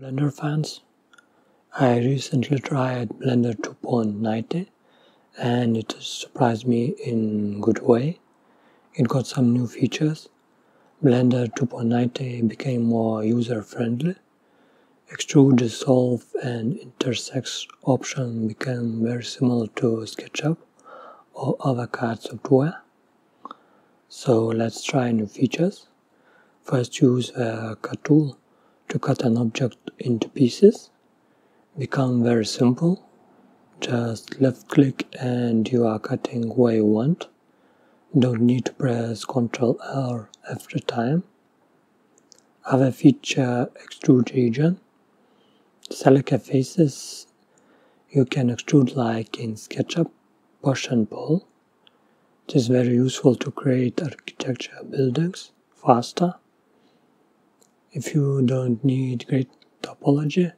Blender fans. I recently tried Blender 2.90 and it surprised me in good way. It got some new features. Blender 2.90 became more user friendly. Extrude, dissolve and intersect option became very similar to SketchUp or other CAD software. So let's try new features. First use a cut tool to cut an object into pieces become very simple. Just left click and you are cutting where you want. Don't need to press ctrl r every time. Other feature extrude region. Select a faces. You can extrude like in SketchUp push and pull. It is very useful to create architecture buildings faster if you don't need great topology,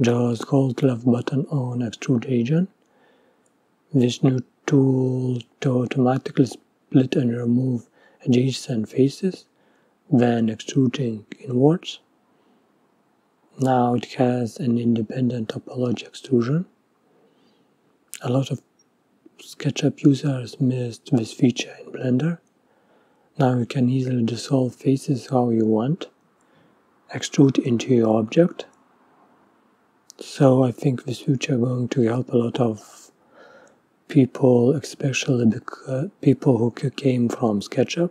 just hold left button on extrude region. This new tool to automatically split and remove adjacent faces when extruding inwards. Now it has an independent topology extrusion. A lot of SketchUp users missed this feature in Blender. Now you can easily dissolve faces how you want extrude into your object. So I think this feature going to help a lot of people, especially the uh, people who came from SketchUp.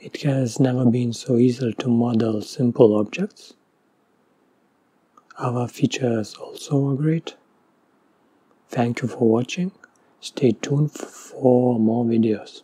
It has never been so easy to model simple objects. Other features also are great. Thank you for watching. Stay tuned for more videos.